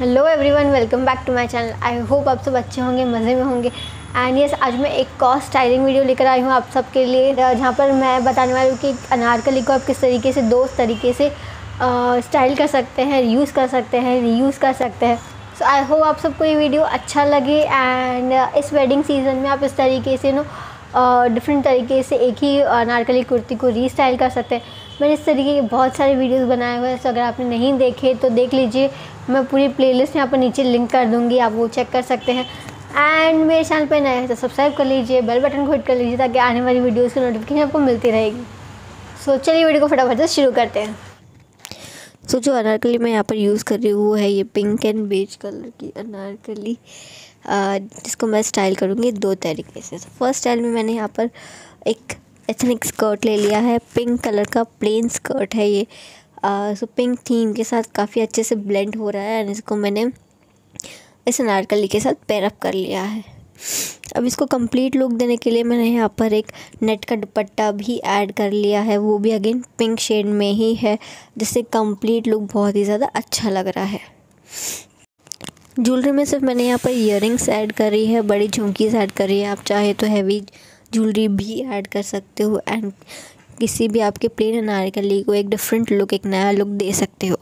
Hello everyone welcome back to my channel I hope आप सब अच्छे होंगे, मज़े में होंगे। एंड यस आज मैं एक कॉस्ट स्टाइलिंग वीडियो लेकर आई हूँ आप सबके लिए जहाँ पर मैं बताने वाली हूँ कि अनारकली को आप किस तरीके से दो तरीके से स्टाइल कर सकते हैं यूज़ कर सकते हैं रीयूज़ कर सकते हैं। सो आई होप आप सबको ये वीडियो अच्छा लगे एंड इस वेडिंग सीज़न में आप इस तरीके से नो डिफरेंट तरीके से एक ही अनारकली कुर्ती को रीस्टाइल कर सकते हैं। मैंने इस तरीके के बहुत सारे वीडियोस बनाए हुए हैं सो अगर आपने नहीं देखे तो देख लीजिए। मैं पूरी प्लेलिस्ट यहाँ पर नीचे लिंक कर दूँगी आप वो चेक कर सकते हैं। एंड मेरे चैनल पर नए हैं तो सब्सक्राइब कर लीजिए बेल बटन को हिट कर लीजिए ताकि आने वाली वीडियोज़ की नोटिफिकेशन आपको मिलती रहेगी। सो चलिए वीडियो को फटाफट से शुरू करते हैं। सो so, जो अनारकली मैं यहाँ पर यूज़ कर रही हूँ वो है ये पिंक एंड बेज कलर की अनारकली जिसको मैं स्टाइल करूँगी दो तरीके से। फ़र्स्ट स्टाइल में मैंने यहाँ पर एक एथनिक स्कर्ट ले लिया है। पिंक कलर का प्लेन स्कर्ट है ये। सो पिंक थीम के साथ काफ़ी अच्छे से ब्लेंड हो रहा है एंड इसको मैंने इस अनारकली के साथ पैरअप कर लिया है। अब इसको कंप्लीट लुक देने के लिए मैंने यहाँ पर एक नेट का दुपट्टा भी ऐड कर लिया है। वो भी अगेन पिंक शेड में ही है, जिससे कंप्लीट लुक बहुत ही ज़्यादा अच्छा लग रहा है। ज्वेलरी में सिर्फ़ मैंने यहाँ पर इयर ऐड करी है, बड़ी झुमकीज़ ऐड करी है। आप चाहे तो हैवी ज्वेलरी भी ऐड कर सकते हो एंड किसी भी आपके प्लेन अनारकली को एक डिफरेंट लुक एक नया लुक दे सकते हो।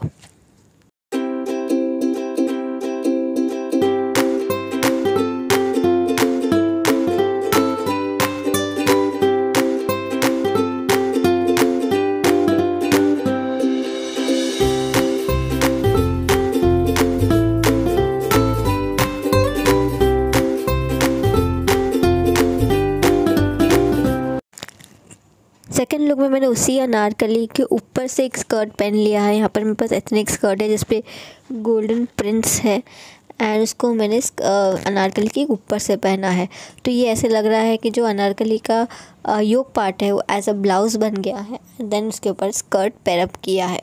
सेकेंड लुक में मैंने उसी अनारकली के ऊपर से एक स्कर्ट पहन लिया है। यहाँ पर मेरे पास एथनिक स्कर्ट है, जिस पर गोल्डन प्रिंट्स है एंड उसको मैंने अनारकली के ऊपर से पहना है। तो ये ऐसे लग रहा है कि जो अनारकली का योग पार्ट है, वो एज अ ब्लाउज़ बन गया है। देन उसके ऊपर स्कर्ट पैरअप किया है।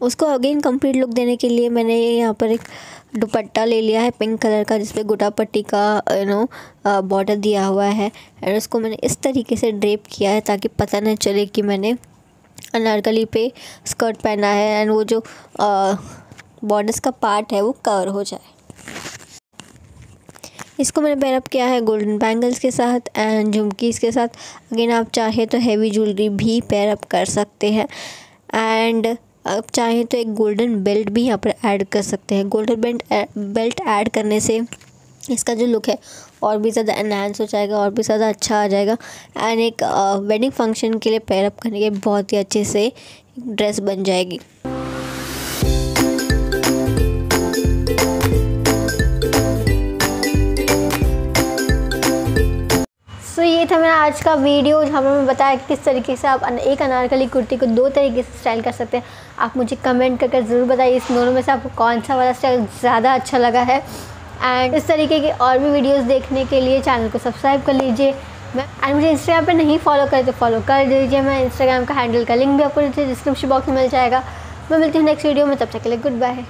उसको अगेन कंप्लीट लुक देने के लिए मैंने यहाँ पर एक दुपट्टा ले लिया है पिंक कलर का, जिसपे गोटा पट्टी का यू नो बॉर्डर दिया हुआ है। एंड उसको मैंने इस तरीके से ड्रेप किया है ताकि पता न चले कि मैंने अनारकली पे स्कर्ट पहना है एंड वो जो बॉर्डर्स का पार्ट है वो कवर हो जाए। इसको मैंने पैरअप किया है गोल्डन बैंगल्स के साथ एंड झुमकीज़ के साथ। अगेन आप चाहे तो हैवी ज्वेलरी भी पैरअप कर सकते हैं। एंड आप चाहें तो एक गोल्डन बेल्ट भी यहाँ पर ऐड कर सकते हैं। गोल्डन बेल्ट बेल्ट ऐड करने से इसका जो लुक है, और भी ज़्यादा एनहांस हो जाएगा, और भी ज़्यादा अच्छा आ जाएगा। एंड एक वेडिंग फ़ंक्शन के लिए पैरअप करने के बहुत ही अच्छे से ड्रेस बन जाएगी। आज का वीडियो जहाँ पर मैं बताया किस तरीके से आप एक अनारकली कुर्ती को दो तरीके से स्टाइल कर सकते हैं। आप मुझे कमेंट करके ज़रूर बताइए इस दोनों में से आपको कौन सा वाला स्टाइल ज़्यादा अच्छा लगा है। एंड इस तरीके के और भी वीडियोस देखने के लिए चैनल को सब्सक्राइब कर लीजिए। मैं, एंड मुझे इंस्टाग्राम पे नहीं फॉलो करे तो फॉलो कर दीजिए। मैं इंस्टाग्राम का हैंडल का लिंक भी आपको डिस्क्रिप्शन बॉक्स में मिल जाएगा। मैं मिलती हूँ नेक्स्ट वीडियो में, तब तक के लिए गुड बाय